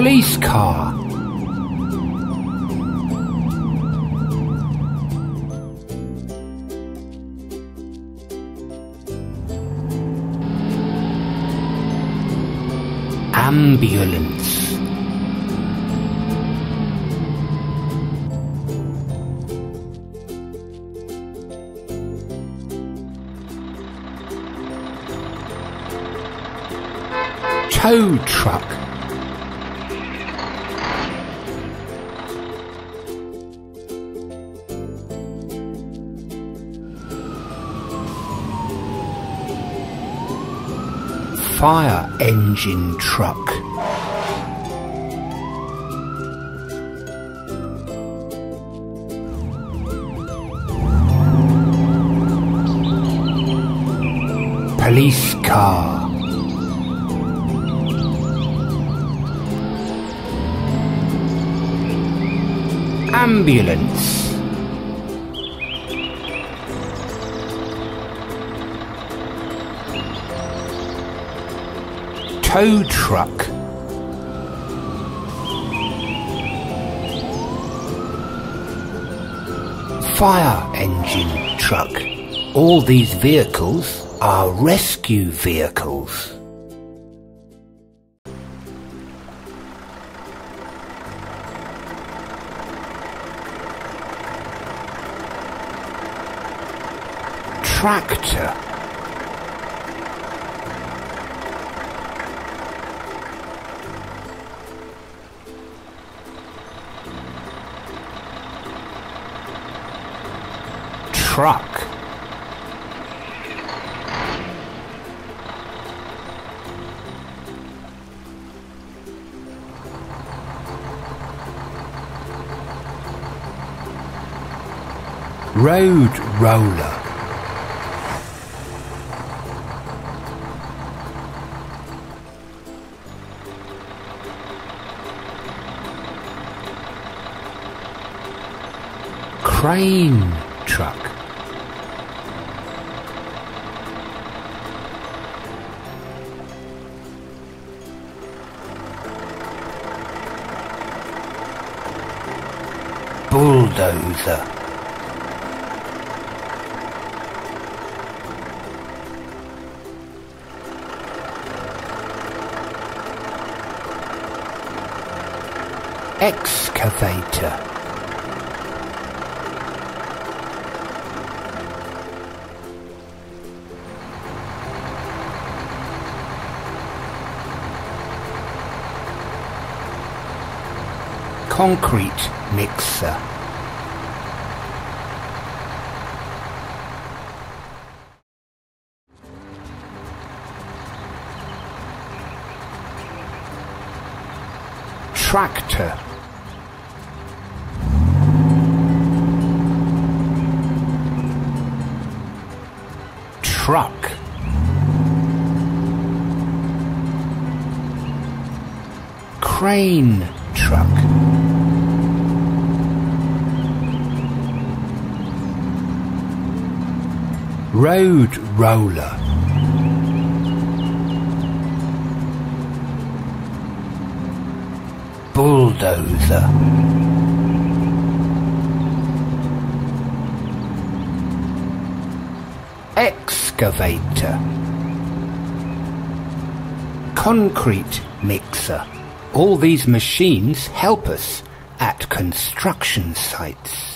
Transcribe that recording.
Police car. Ambulance. Tow truck. Fire engine truck. Police car. Ambulance. Tow truck. Fire engine truck. All these vehicles are rescue vehicles. Tractor. Truck. Road roller. Crane truck. Bulldozer. Excavator. Concrete mixer. Tractor. Truck. Crane truck. Road roller. Bulldozer. Excavator. Concrete mixer. All these machines help us at construction sites.